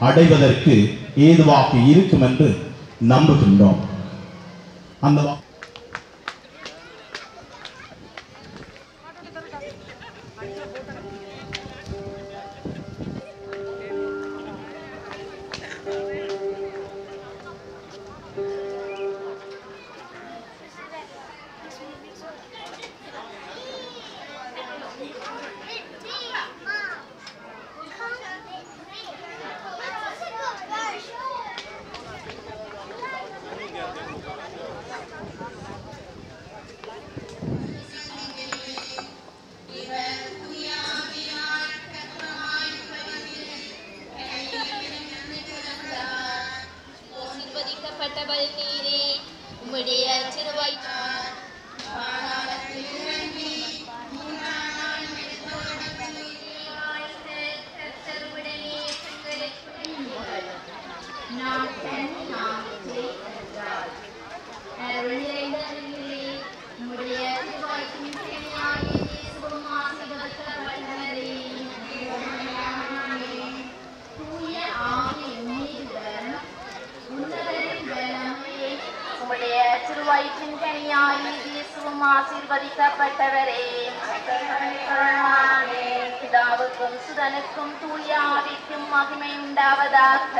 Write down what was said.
அடைவதற்கு ஏதுவாக இருக்கும் என்று நம்புகின்றோம். அந்த வா- ஆசீர்வதிக்கப்பட்டவள் நீரே உம்முடைய சிறுவயிற்றார் தூய உம்முடைய திருவயிற்றின் கனியாகி இயேசுவும் ஆசீர்வதிக்கப்பட்டவரே. பிதாவுக்கும் சுதனுக்கும் தூய ஆவிக்கும் மகிமை உண்டாவதாக.